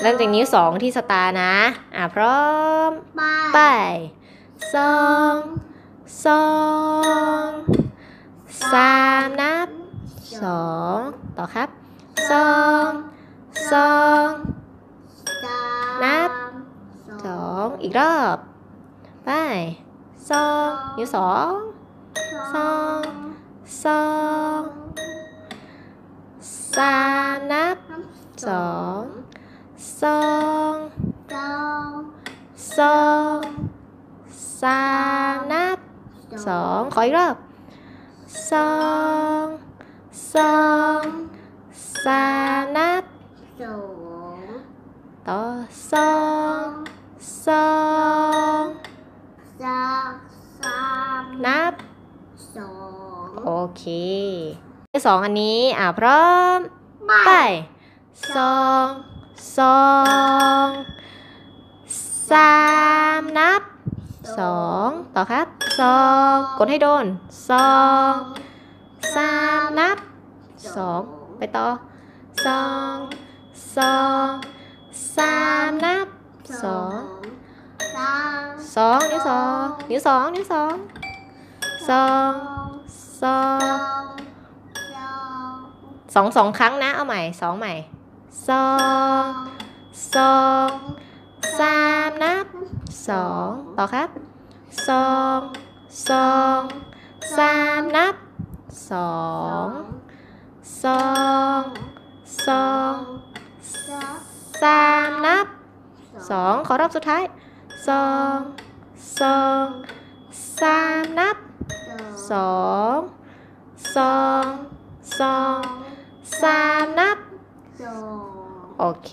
เริ่มจากนิ้วสองที่สตาร์นะ อะพร้อม ไปสองสองสามนับสองต่อครับสองสองนับสองอีกรอบ ไปสองนิ้วสองสองสองสามนับสอง สองสองสองสามนับสองขออีกรอบสองสองสามนับสองต่อสองสองสามสามนับสองโอเคสองอันนี้อ่าพร้อมไปสอง สองสามนับสองต่อครับสองกดให้โดนสองสามนับสองไปต่อสองสองสามนับสองสามสองนิ้วสองนิ้วสองนิ้วสองสองสอสองงสองสองสองครั้งนะ เอาใหม่สองใหม่ สองสองสามนับสองต่อครับสองสองสามนับสองสองสองสามนับสองขอรอบสุดท้ายสองสองสามนับสองสองสอง โอเค